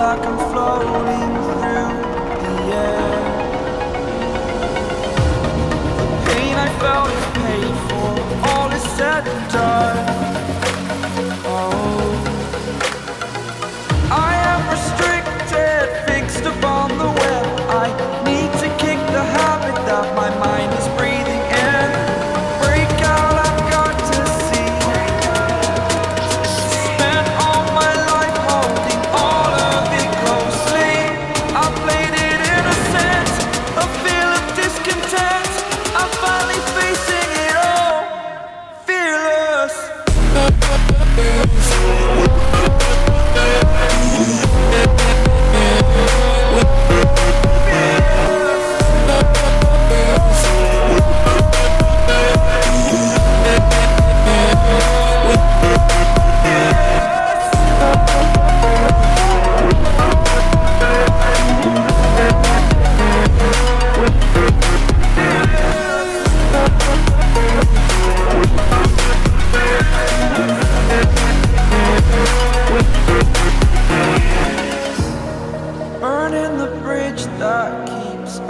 like I'm floating burning the bridge that keeps